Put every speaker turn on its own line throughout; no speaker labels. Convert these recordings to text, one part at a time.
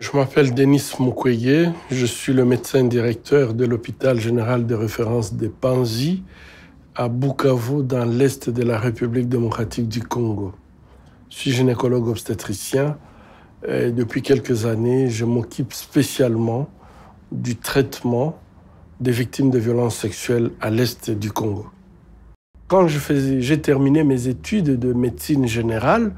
Je m'appelle Denis Mukwege, je suis le médecin directeur de l'hôpital général de référence de Panzi à Bukavu dans l'est de la République démocratique du Congo. Je suis gynécologue obstétricien et depuis quelques années, je m'occupe spécialement du traitement des victimes de violences sexuelles à l'est du Congo. Quand j'ai terminé mes études de médecine générale,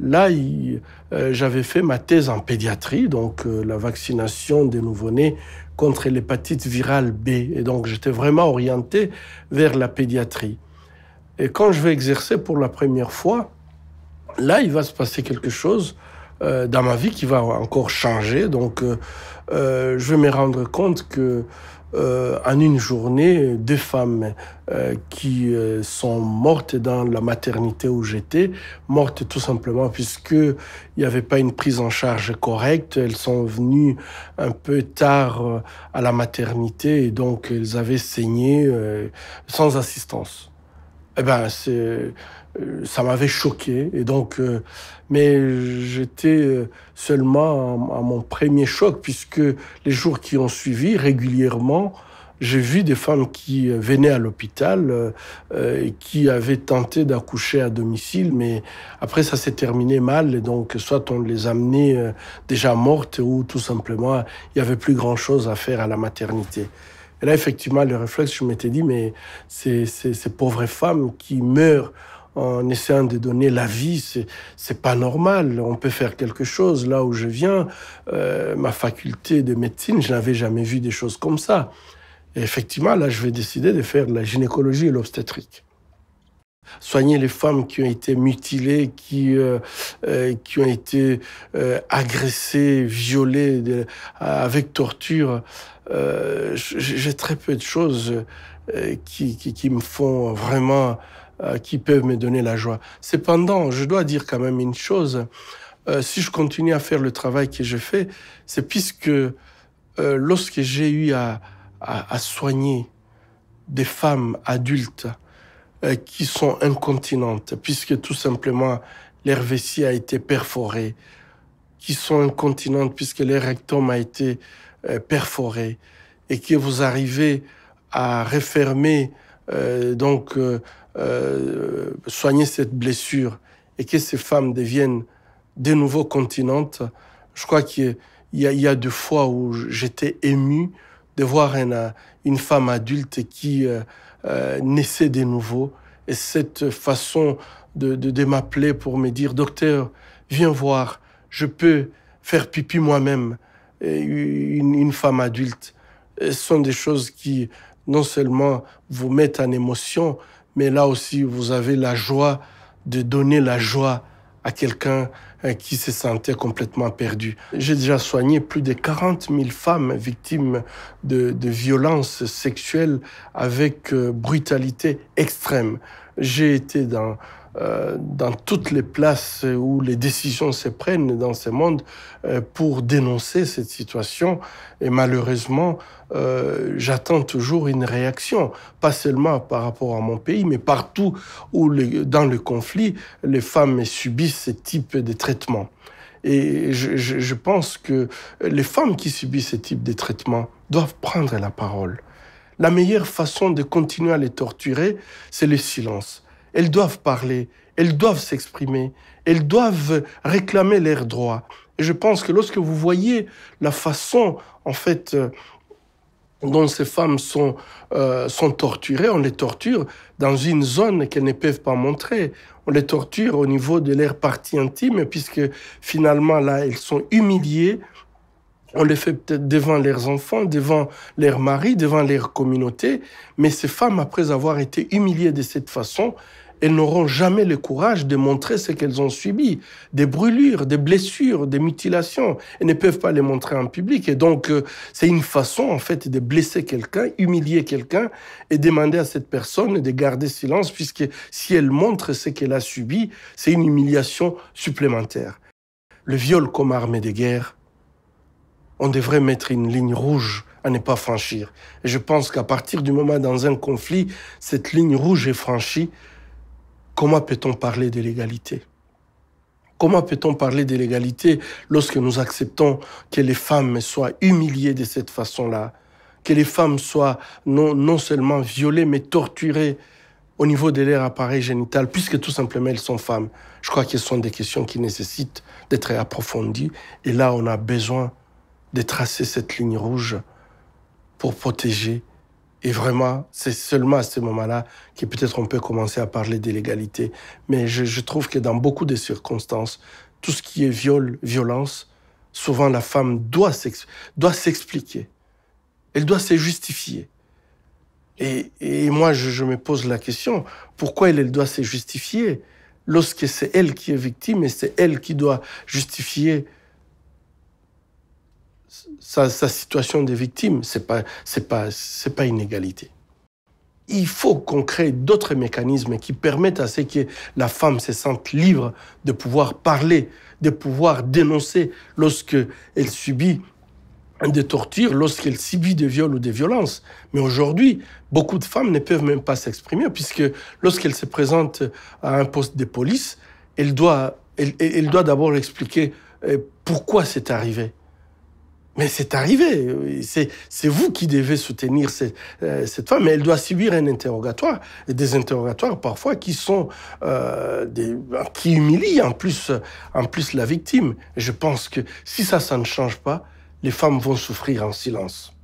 Là, euh, j'avais fait ma thèse en pédiatrie, donc euh, la vaccination des nouveau-nés contre l'hépatite virale B. Et donc, j'étais vraiment orienté vers la pédiatrie. Et quand je vais exercer pour la première fois, là, il va se passer quelque chose euh, dans ma vie qui va encore changer. Donc, je vais me rendre compte que euh, en une journée deux femmes euh, qui euh, sont mortes dans la maternité où j'étais, mortes tout simplement puisque il n'y avait pas une prise en charge correcte. Elles sont venues un peu tard à la maternité et donc elles avaient saigné sans assistance. Eh ben, c'est euh, ça m'avait choqué. Et donc, euh, mais j'étais euh, seulement à, mon premier choc, puisque les jours qui ont suivi, régulièrement, j'ai vu des femmes qui venaient à l'hôpital et qui avaient tenté d'accoucher à domicile, mais après ça s'est terminé mal, et donc soit on les amenait déjà mortes ou tout simplement il y avait plus grand chose à faire à la maternité. Et là effectivement le réflexe, je m'étais dit mais ces, ces, pauvres femmes qui meurent en essayant de donner la vie, c'est c'est pas normal. On peut faire quelque chose. Là où je viens, euh, ma faculté de médecine, je n'avais jamais vu des choses comme ça. Et effectivement, là, je vais décider de faire la gynécologie et l'obstétrique. Soigner les femmes qui ont été mutilées, qui, euh, euh, qui ont été agressées, violées avec torture. J'ai très peu de choses qui, qui, qui me font vraiment euh, qui peuvent me donner la joie. Cependant, je dois dire quand même une chose. Euh, si je continue à faire le travail que je fais, c'est puisque euh, lorsque j'ai eu à, à, soigner des femmes adultes qui sont incontinentes, puisque tout simplement leur vessie a été perforée, qui sont incontinentes puisque leur rectum a été perforé, et que vous arrivez à refermer donc euh, soigner cette blessure et que ces femmes deviennent de nouveau continentes, je crois qu'il y, y, a deux fois où j'étais ému de voir une, une femme adulte qui euh, euh, naissait de nouveau. Et cette façon de, de, de m'appeler pour me dire, docteur, viens voir, je peux faire pipi moi-même, une, une femme adulte. ce sont des choses qui non seulement vous mettent en émotion, mais là aussi, vous avez la joie de donner la joie à quelqu'un euh, qui se sentait complètement perdu. J'ai déjà soigné plus de 40 000 femmes victimes de, violences sexuelles avec euh, brutalité extrême. J'ai été dans euh, dans toutes les places où les décisions se prennent dans ce monde euh, pour dénoncer cette situation. Et malheureusement, euh, j'attends toujours une réaction, pas seulement par rapport à mon pays, mais partout où dans le conflit, les femmes subissent ce type de traitement. Et je, je, je pense que les femmes qui subissent ce type de traitement doivent prendre la parole. La meilleure façon de continuer à les torturer, c'est le silence elles doivent parler, elles doivent s'exprimer, elles doivent réclamer leurs droits. Et je pense que lorsque vous voyez la façon, en fait, euh, dont ces femmes sont, euh, sont torturées, on les torture dans une zone qu'elles ne peuvent pas montrer. On les torture au niveau de leur partie intime, puisque finalement, là, elles sont humiliées, on les fait peut-être devant leurs enfants, devant leurs maris, devant leur communauté, mais ces femmes, après avoir été humiliées de cette façon, elles n'auront jamais le courage de montrer ce qu'elles ont subi, des brûlures, des blessures, des mutilations. Elles ne peuvent pas les montrer en public. Et donc, euh, c'est une façon, en fait, de blesser quelqu'un, humilier quelqu'un et demander à cette personne de garder silence, puisque si elle montre ce qu'elle a subi, c'est une humiliation supplémentaire. Le viol comme arme de guerre, on devrait mettre une ligne rouge à ne pas franchir. Et je pense qu'à partir du moment dans un conflit, cette ligne rouge est franchie, comment peut-on parler de l'égalité? Comment peut-on parler de l'égalité lorsque nous acceptons que les femmes soient humiliées de cette façon-là, que les femmes soient non, non seulement violées, mais torturées au niveau de leur appareil génital, puisque tout simplement elles sont femmes Je crois que ce sont des questions qui nécessitent d'être approfondies. Et là, on a besoin de tracer cette ligne rouge pour protéger. Et vraiment, c'est seulement à ce moment-là que peut-être on peut commencer à parler d'illégalité. Mais je, trouve que dans beaucoup de circonstances, tout ce qui est viol, violence, souvent la femme doit s'expliquer. Elle doit se justifier. Et, et moi, je, me pose la question, pourquoi elle doit se justifier lorsque c'est elle qui est victime et c'est elle qui doit justifier sa, situation de victime, c'est pas, c'est pas, c'est pas une égalité. Il faut qu'on crée d'autres mécanismes qui permettent à ce que la femme se sente libre de pouvoir parler, de pouvoir dénoncer lorsque elle subit des tortures, lorsqu'elle subit des viols ou des violences. Mais aujourd'hui, beaucoup de femmes ne peuvent même pas s'exprimer puisque lorsqu'elle se présente à un poste de police, elle doit, elle, elle doit d'abord expliquer euh, pourquoi c'est arrivé. Mais c'est arrivé. C'est vous qui devez soutenir cette, euh, cette, femme. Mais elle doit subir un interrogatoire. Et des interrogatoires parfois qui sont euh, des, qui humilient en plus, en plus la victime. Et je pense que si ça, ça ne change pas, les femmes vont souffrir en silence.